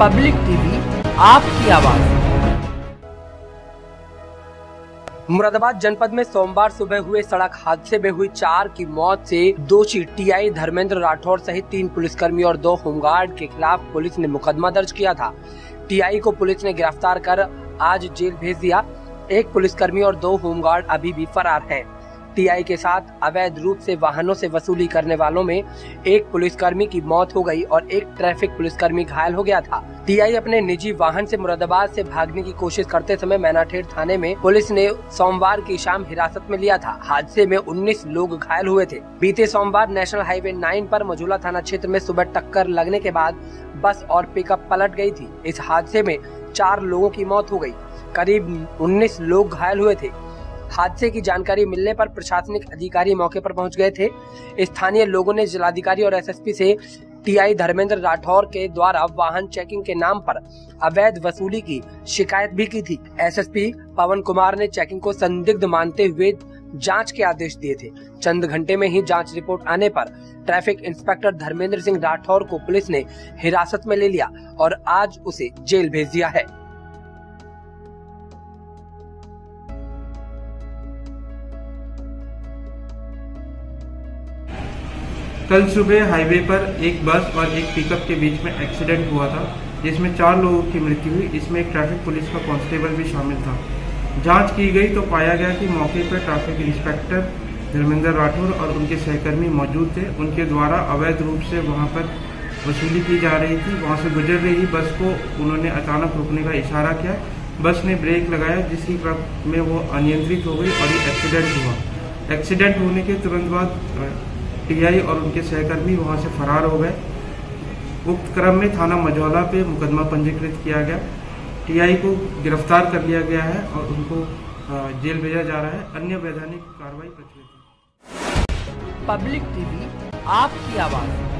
Public TV, आपकी आवाज़। मुरादाबाद जनपद में सोमवार सुबह हुए सड़क हादसे में हुई चार की मौत से दोषी टीआई धर्मेंद्र राठौर सहित तीन पुलिसकर्मी और दो होमगार्ड के खिलाफ पुलिस ने मुकदमा दर्ज किया था। टीआई को पुलिस ने गिरफ़्तार कर आज जेल भेज दिया। एक पुलिसकर्मी और दो होमगार्ड अभी भी फरार हैं। टीआई के साथ अवैध रूप से वाहनों से वसूली करने वालों में एक पुलिसकर्मी की मौत हो गई और एक ट्रैफ़िक पुलिसकर्मी घायल हो गया था। टीआई अपने निजी वाहन से मुरादाबाद से भागने की कोशिश करते समय मैनाठेर थाने में पुलिस ने सोमवार की शाम हिरासत में लिया था। हादसे में 19 लोग घायल हुए थे। बीते सोमवार नेशनल हाईवे 9 पर मझूला थाना क्षेत्र में सुबह टक्कर लगने के बाद बस और पिकअप पलट गई थी। इस हादसे में चार लोगों की मौत हो गई। करीब 19 लोग घायल हुए थे। हादसे की जानकारी मिलने पर प्रशासनिक अधिकारी मौके पर पहुँच गए थे। स्थानीय लोगों ने जिलाधिकारी और एसएसपी से टीआई धर्मेंद्र राठौर के द्वारा वाहन चेकिंग के नाम पर अवैध वसूली की शिकायत भी की थी। एसएसपी पवन कुमार ने चेकिंग को संदिग्ध मानते हुए जाँच के आदेश दिए थे। चंद घंटे में ही जाँच रिपोर्ट आने पर ट्रैफ़िक इंस्पेक्टर धर्मेंद्र सिंह राठौर को पुलिस ने हिरासत में ले लिया और आज उसे जेल भेज दिया है। कल सुबह हाईवे पर एक बस और एक पिकअप के बीच में एक्सीडेंट हुआ था, जिसमें चार लोगों की मृत्यु हुई। इसमें एक ट्रैफ़िक पुलिस का कांस्टेबल भी शामिल था। जाँच की गई तो पाया गया कि मौके पर ट्रैफ़िक इंस्पेक्टर धर्मेंद्र राठौर और उनके सहकर्मी मौजूद थे। उनके द्वारा अवैध रूप से वहाँ पर वसूली की जा रही थी। वहाँ से गुजर रही बस को उन्होंने अचानक रोकने का इशारा किया। बस ने ब्रेक लगाया, जिसकी क्रम में वो अनियंत्रित हो गई और ये एक्सीडेंट हुआ। एक्सीडेंट होने के तुरंत बाद टीआई और उनके सहकर्मी वहाँ से फरार हो गए। उक्त क्रम में थाना मझौला पे मुकदमा पंजीकृत किया गया। टीआई को गिरफ़्तार कर लिया गया है और उनको जेल भेजा जा रहा है। अन्य वैधानिक कार्रवाई प्रचलित पब्लिक टीवी, आपकी आवाज़।